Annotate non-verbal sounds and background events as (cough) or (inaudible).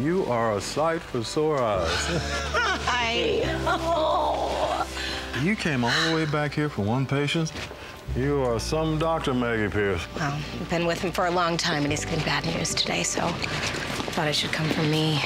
you are a sight for sore eyes. (laughs) I. know. You came all the way back here for one patient? You are some doctor, Maggie Pierce. Well, I've been with him for a long time, and he's getting bad news today, so I thought it should come from me.